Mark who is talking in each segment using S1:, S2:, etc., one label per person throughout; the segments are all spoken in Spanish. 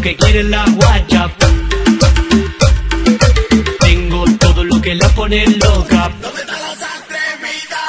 S1: que quieren las guachas. Tengo todo lo que la pone loca.
S2: ¿Dónde están las atrevidas?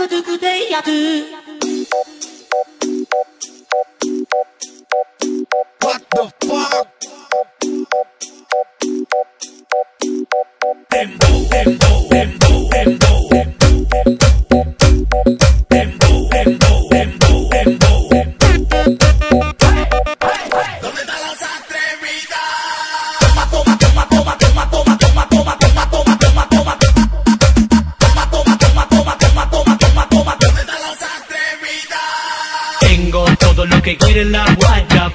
S2: くどく
S1: でやる。que quiere la guaya.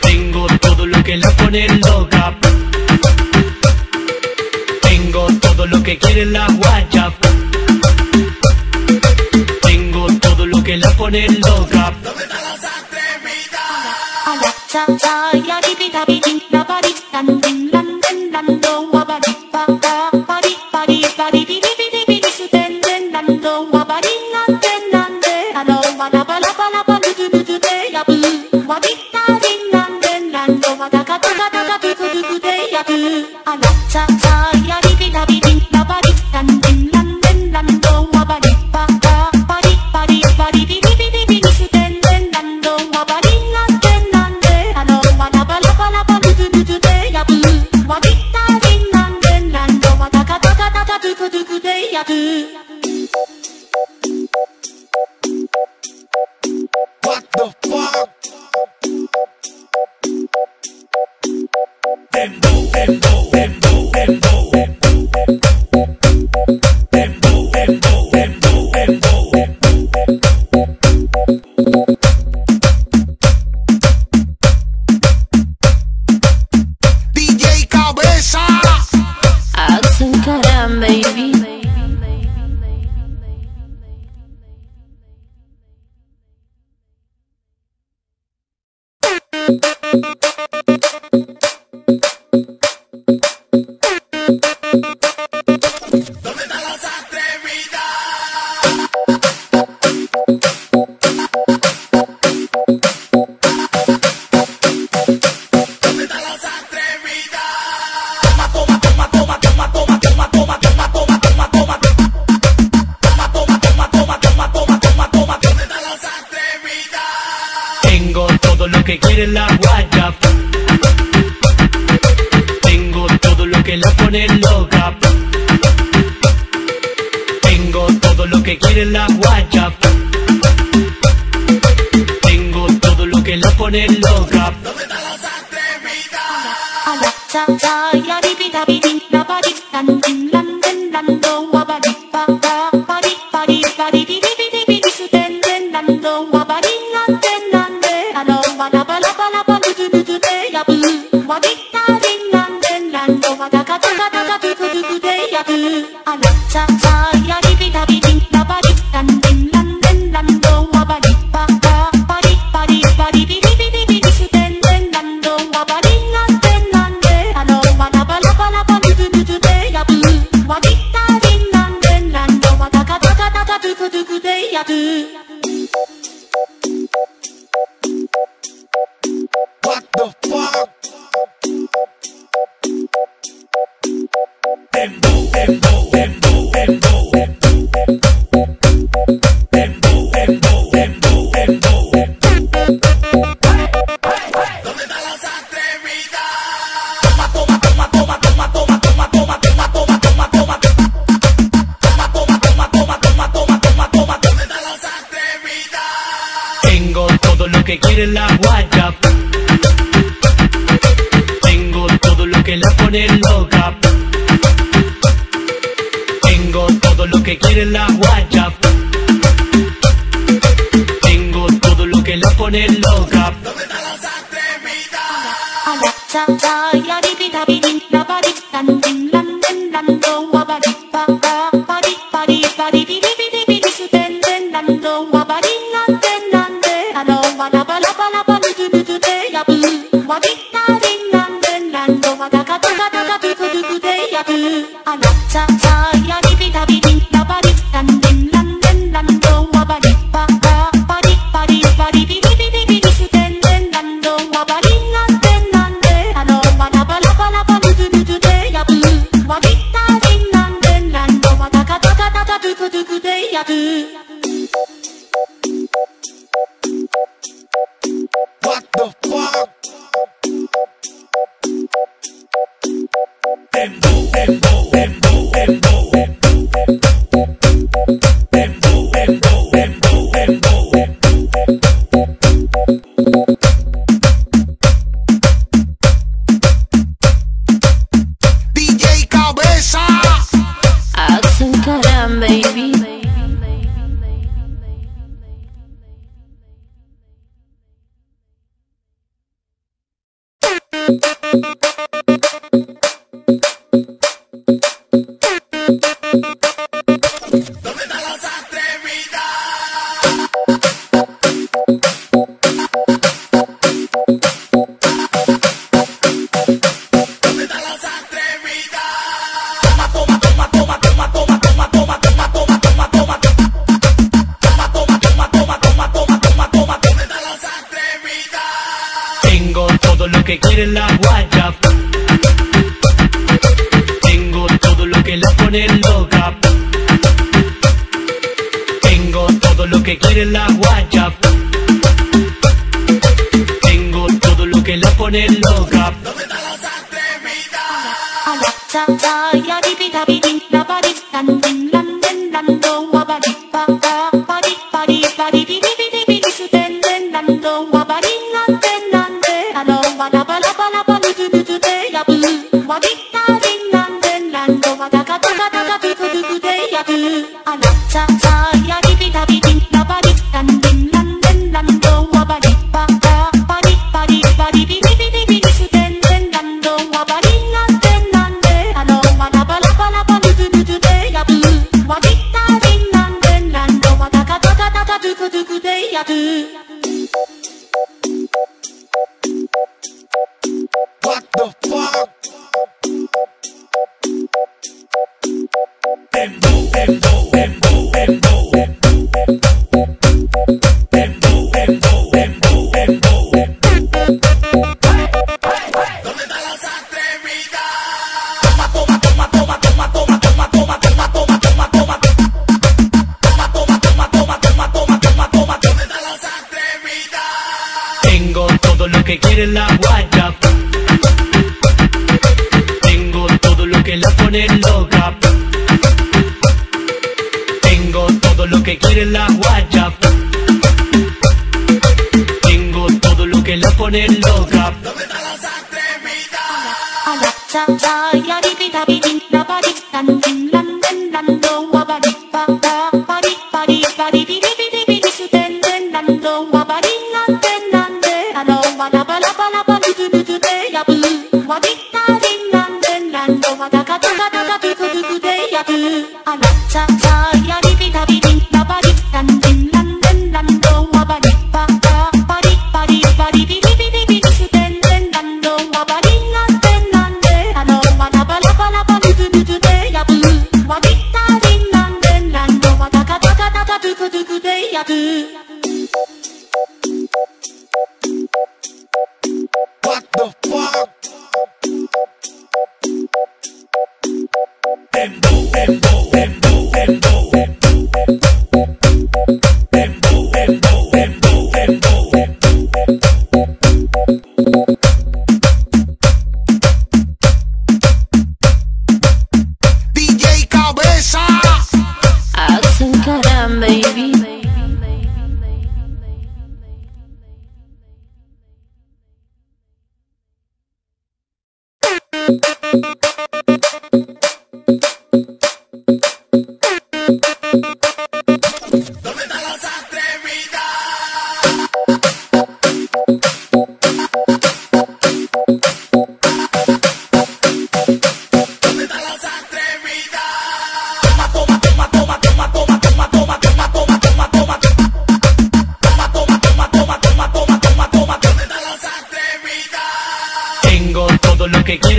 S1: Tengo todo lo que la pone loca. Tengo todo lo que quiere la guaya. Tengo todo lo que la pone loca.
S2: ¿Dónde están las atrevidas?
S1: Oh. loca. Tengo todo lo que la pone loca.
S2: ¿Dónde están las
S3: I love to fly, I leave it, I begin, nobody くどくでやる。la
S1: guaya. Tengo todo lo que la pone loca. Tengo todo lo que quiere la guaya. Tengo todo lo que la pone loca.
S2: ¿Dónde están las atrevidas?
S3: tú eres la
S2: guacha.
S1: Tengo todo lo que la pone loca.
S2: No me las I love
S1: to tell you. que quiere la guaya. Tengo todo lo que la pone loca. Tengo todo lo que quiere la guaya. Tengo todo lo que la pone loca.
S2: ¿Dónde están las atrevidas?
S3: top, top.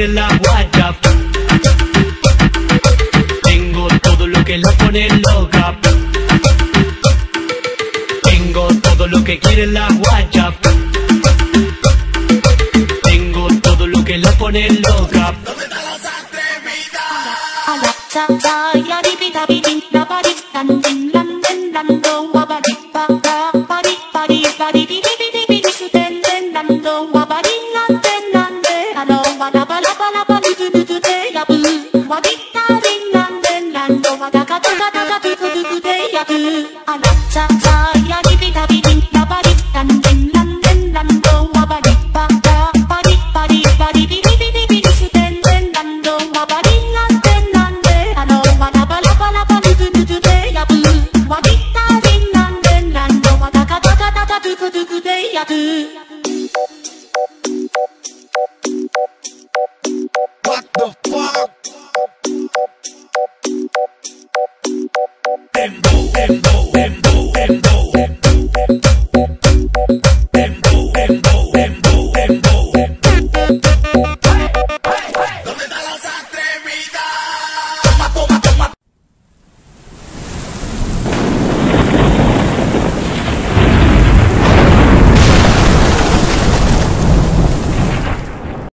S3: la
S1: guaya. Tengo todo lo que la pone loca. Tengo todo lo que quiere la guaya. Tengo todo lo que la pone loca.
S2: ¿Dónde están las atrevidas? dembow, dembow.